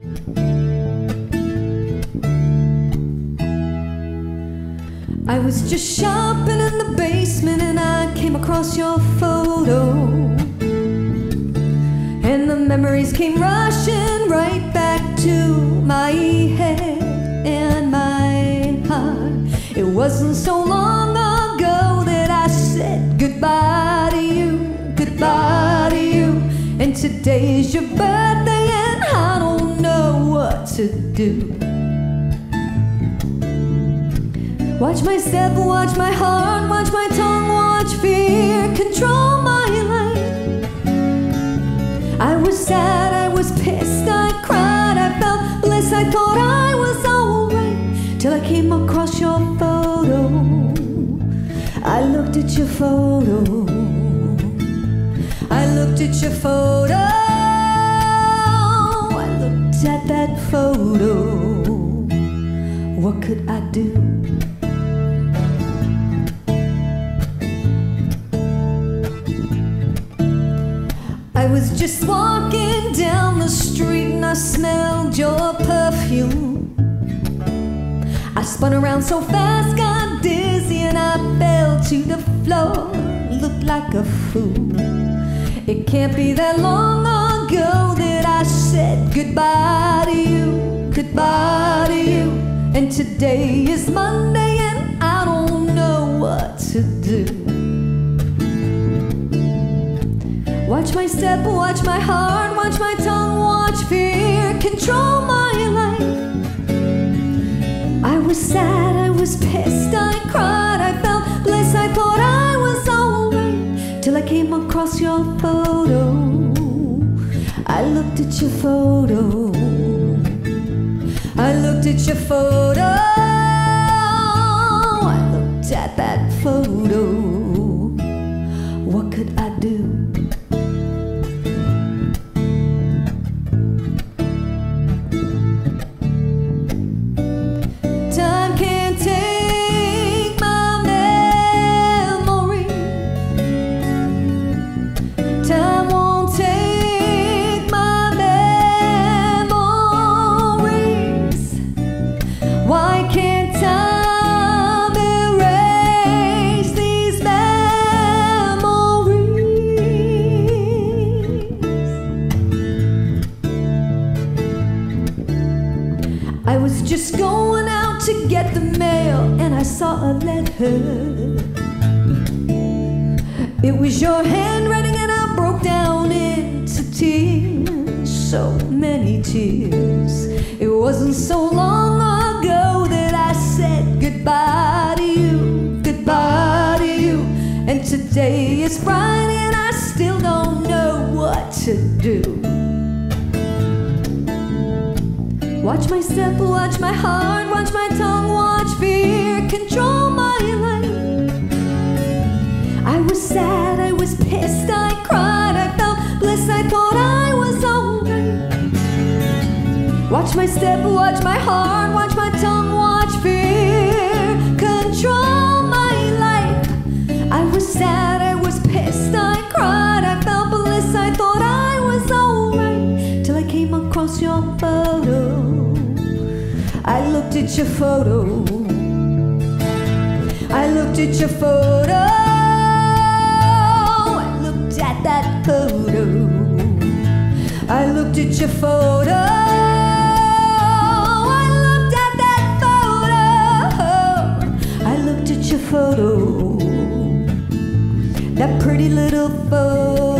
I was just shopping in the basement and I came across your photo. And the memories came rushing right back to my head and my heart. It wasn't so long ago that I said goodbye to you, goodbye to you. And today's your birthday to do. Watch my step, watch my heart, watch my tongue, watch fear control my life. I was sad, I was pissed, I cried, I felt bliss, I thought I was alright. Till I came across your photo. I looked at your photo. I looked at your photo. Photo. What could I do? I was just walking down the street and I smelled your perfume. I spun around so fast, got dizzy, and I fell to the floor. Looked like a fool. It can't be that long ago I said goodbye to you, goodbye to you. And today is Monday, and I don't know what to do. Watch my step, watch my heart, watch my tongue, watch fear control my life. I was sad, I was pissed, looked at your photo. I looked at your photo. I looked at that photo. What could I do? Get the mail and I saw a letter. It was your handwriting and I broke down into tears. So many tears. It wasn't so long ago that I said goodbye to you, goodbye to you. And today is Friday and I still don't know what to do. Watch my step, watch my heart, watch my tongue, watch fear control my life. I was sad, I was pissed, I cried, I felt bliss, I thought I was alright. Watch my step, watch my heart, watch my tongue, watch fear control my life. I was sad, I was pissed, I looked at your photo. I looked at your photo. I looked at that photo. I looked at your photo. I looked at that photo. I looked at your photo. That pretty little photo.